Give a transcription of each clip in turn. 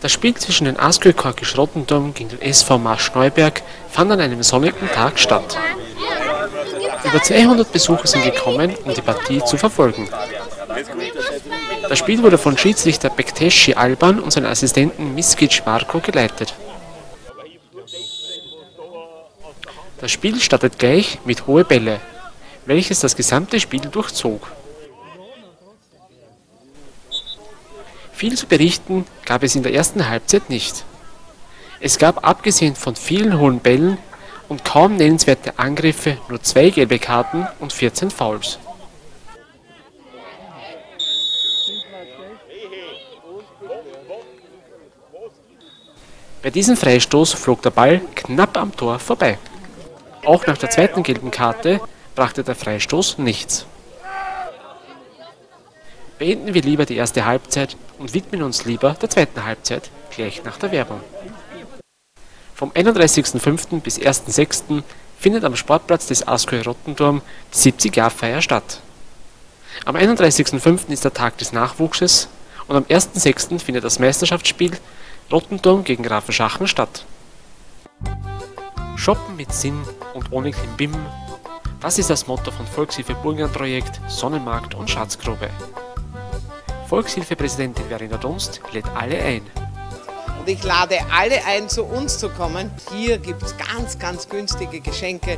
Das Spiel zwischen den Askö Korkisch Rottendorm gegen den SV Marsch Neuberg fand an einem sonnigen Tag statt. Über 200 Besucher sind gekommen, um die Partie zu verfolgen. Das Spiel wurde von Schiedsrichter Bekteshi Alban und seinem Assistenten Miskic Marko geleitet. Das Spiel startet gleich mit hohe Bälle, welches das gesamte Spiel durchzog. Viel zu berichten gab es in der ersten Halbzeit nicht. Es gab abgesehen von vielen hohen Bällen und kaum nennenswerte Angriffe nur zwei gelbe Karten und 14 Fouls. Bei diesem Freistoß flog der Ball knapp am Tor vorbei. Auch nach der zweiten gelben Karte brachte der Freistoß nichts. Beenden wir lieber die erste Halbzeit und widmen uns lieber der zweiten Halbzeit gleich nach der Werbung. Vom 31.05. bis 1.06. findet am Sportplatz des Askö Rottendorm die 70-Jahr-Feier statt. Am 31.05. ist der Tag des Nachwuchses und am 1.06. findet das Meisterschaftsspiel Rottendorm gegen Grafenschachen statt. Shoppen mit Sinn und ohne Klimbim, das ist das Motto von Volkshilfe Burgenland-Projekt, Sonnenmarkt und Schatzgrube. Volkshilfepräsidentin Verena Dunst lädt alle ein. Und ich lade alle ein, zu uns zu kommen. Hier gibt es ganz, ganz günstige Geschenke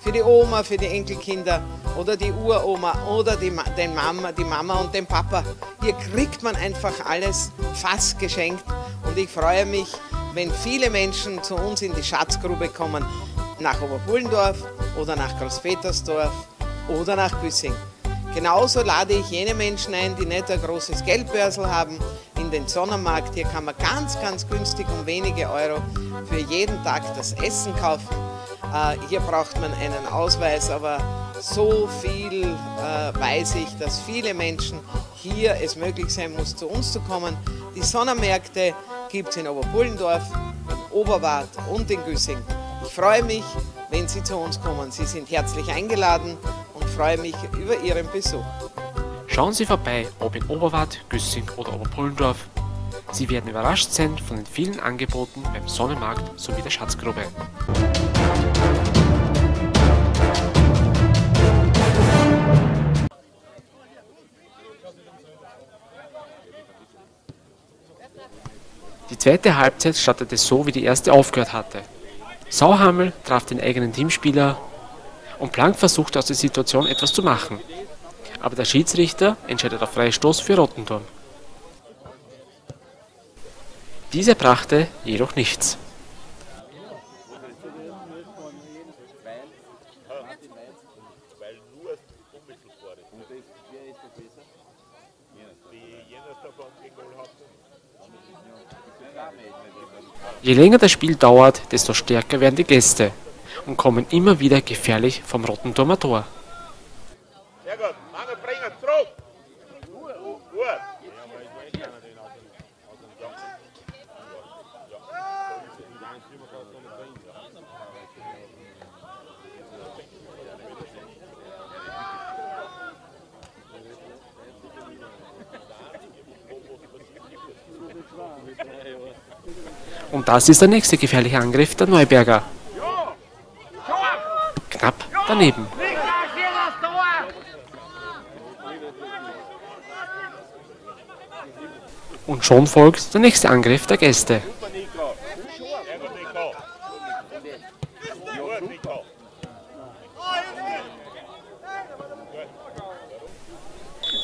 für die Oma, für die Enkelkinder oder die Uroma oder die, den Mama, die Mama und den Papa. Hier kriegt man einfach alles fast geschenkt. Und ich freue mich, wenn viele Menschen zu uns in die Schatzgrube kommen, nach Oberpullendorf oder nach Großpetersdorf oder nach Güssing. Genauso lade ich jene Menschen ein, die nicht ein großes Geldbörsel haben, in den Sonnenmarkt. Hier kann man ganz, ganz günstig um wenige Euro für jeden Tag das Essen kaufen. Äh, hier braucht man einen Ausweis, aber so viel äh, weiß ich, dass viele Menschen hier es möglich sein muss, zu uns zu kommen. Die Sonnenmärkte gibt es in Oberpullendorf, in Oberwart und in Güssing. Ich freue mich, wenn Sie zu uns kommen. Sie sind herzlich eingeladen freue mich über Ihren Besuch. Schauen Sie vorbei, ob in Oberwart, Güssing oder Oberpullendorf. Sie werden überrascht sein von den vielen Angeboten beim Sonnenmarkt sowie der Schatzgrube. Die zweite Halbzeit startete so, wie die erste aufgehört hatte. Sauhammel traf den eigenen Teamspieler und Planck versucht aus der Situation etwas zu machen. Aber der Schiedsrichter entscheidet auf Freistoß für Rottendorf. Dieser brachte jedoch nichts. Je länger das Spiel dauert, desto stärker werden die Gäste und kommen immer wieder gefährlich vom Rottenturmer Tor. Sehr gut, Mangel bringen, zurück! Gut! Und das ist der nächste gefährliche Angriff der Neuberger daneben. Und schon folgt der nächste Angriff der Gäste.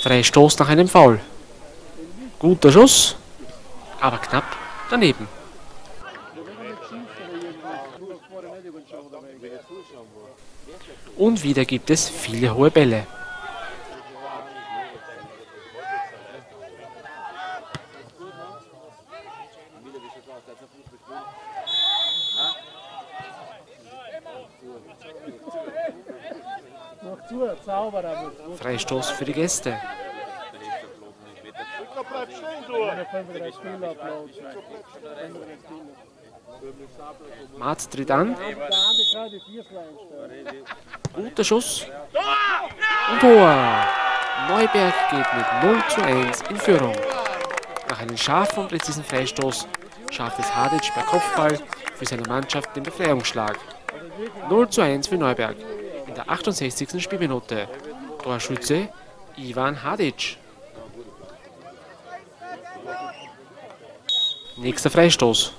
Freistoß nach einem Foul. Guter Schuss, aber knapp daneben. Und wieder gibt es viele hohe Bälle. Freistoß für die Gäste. Mats tritt an. Guter Schuss. Und Tor. Neuberg geht mit 0 zu 1 in Führung. Nach einem scharfen und präzisen Freistoß schafft es Hadic bei Kopfball für seine Mannschaft den Befreiungsschlag. 0 zu 1 für Neuberg in der 68. Spielminute. Torschütze Ivan Hadic. Nächster Freistoß.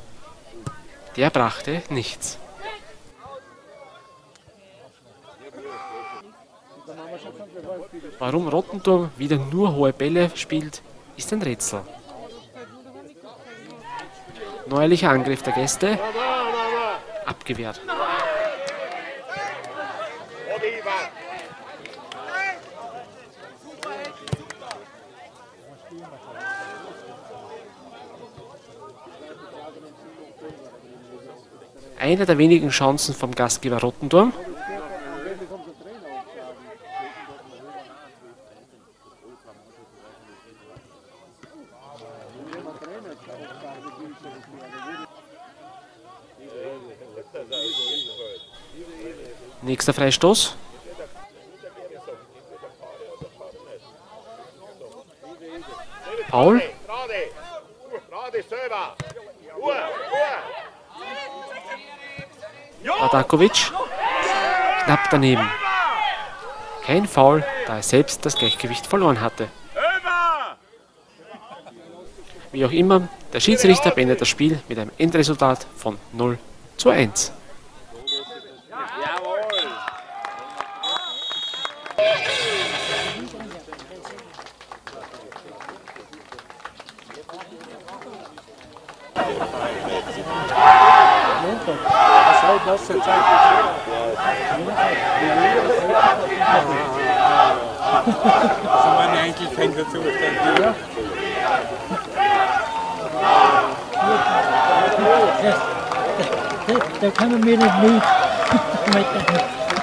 Der brachte nichts. Warum Rottenturm wieder nur hohe Bälle spielt, ist ein Rätsel. Neuerlicher Angriff der Gäste. Abgewehrt. Eine der wenigen Chancen vom Gastgeber Rottenturm. Nächster Freistoß. Paul. Adakovic. Knapp daneben. Kein Foul, da er selbst das Gleichgewicht verloren hatte. Wie auch immer, der Schiedsrichter beendet das Spiel mit einem Endresultat von 0 zu 1. das jetzt eigentlich? Also meine Enkelkinder zuständig. Ja. Da kann mir nicht mit.